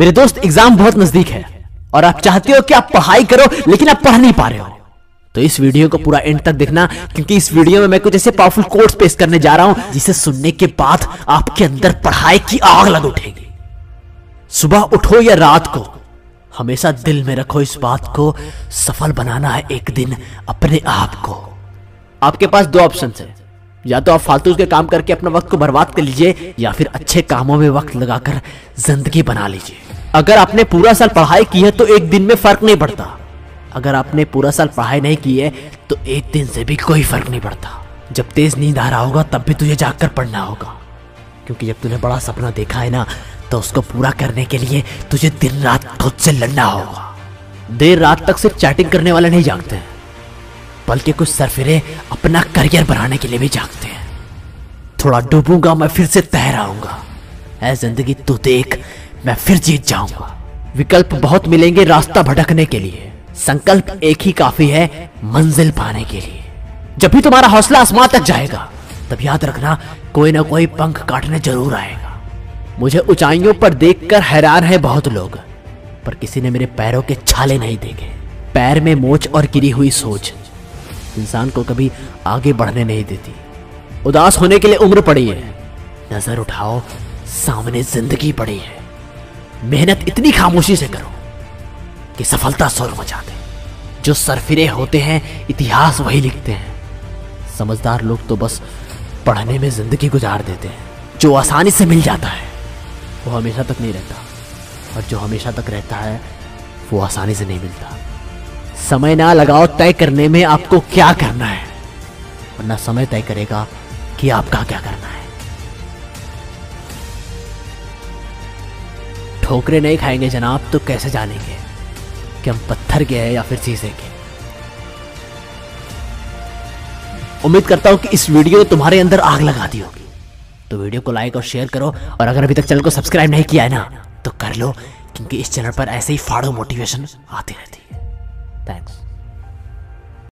मेरे दोस्त, एग्ज़ाम बहुत नज़दीक है और आप चाहते हो कि आप पढ़ाई करो, लेकिन आप पढ़ नहीं पा रहे हो। तो इस वीडियो को पूरा एंड तक देखना, क्योंकि इस वीडियो में मैं कुछ ऐसे पावरफुल कोर्स पेश करने जा रहा हूँ, जिसे सुनने के बाद आपके अंदर पढ़ाई की आग लग उठेगी। सुबह उठो या रात को, हमेशा दिल में रखो इस बात को, सफल बनाना है एक दिन अपने आप को। आपके पास दो ऑप्शन है। या तो आप फालतू के काम करके अपना वक्त को बर्बाद कर लीजिए, या फिर अच्छे कामों में वक्त लगाकर ज़िंदगी बना लीजिए। अगर आपने पूरा साल पढ़ाई की है तो एक दिन में फ़र्क नहीं पड़ता। अगर आपने पूरा साल पढ़ाई नहीं की है तो एक दिन से भी कोई फ़र्क नहीं पड़ता। जब तेज नींद आ रहा होगा, तब भी तुझे जागकर पढ़ना होगा। क्योंकि जब तूने बड़ा सपना देखा है ना तो उसको पूरा करने के लिए तुझे दिन रात खुद से लड़ना होगा। देर रात तक सिर्फ़ चैटिंग करने वाले नहीं जागते बल्कि कुछ सरफिरे अपना करियर बनाने के लिए भी जागते हैं। थोड़ा डूबूँगा, मैं फिर से तैर आऊँगा। है ज़िंदगी, तू देख मैं फिर जीत जाऊँगा। विकल्प बहुत मिलेंगे रास्ता भटकने के लिए। संकल्प एक ही काफ़ी है, मंजिल पाने के लिए। जब भी तुम्हारा हौसला आसमान तक जाएगा, तब याद रखना, कोई ना कोई पंख काटने ज़रूर आएगा। मुझे ऊंचाइयों पर देखकर हैरान है बहुत लोग, पर किसी ने मेरे पैरों के छाले नहीं देखे। पैर में मोच और गिरी हुई सोच, इंसान को कभी आगे बढ़ने नहीं देती। उदास होने के लिए उम्र पड़ी है। नज़र उठाओ, सामने ज़िंदगी पड़ी है। मेहनत इतनी खामोशी से करो कि सफलता शोर मचा दे जो सरफिरे होते हैं, इतिहास वही लिखते हैं। समझदार लोग तो बस पढ़ने में ज़िंदगी गुजार देते हैं। जो आसानी से मिल जाता है, वो हमेशा तक नहीं रहता। और जो हमेशा तक रहता है, वो आसानी से नहीं मिलता। समय ना लगाओ तय करने में आपको क्या करना है वरना समय तय करेगा कि आपका क्या करना है। ठोकरे नहीं खाएँगे जनाब तो कैसे जानेंगे कि हम पत्थर के हैं या फिर शीशे के उम्मीद करता हूँ कि इस वीडियो ने तुम्हारे अंदर आग लगा दी होगी। तो वीडियो को लाइक और शेयर करो, और अगर अभी तक चैनल को सब्सक्राइब नहीं किया है ना तो कर लो, क्योंकि इस चैनल पर ऐसे ही फाड़ो मोटिवेशन आती रहती है। Thanks.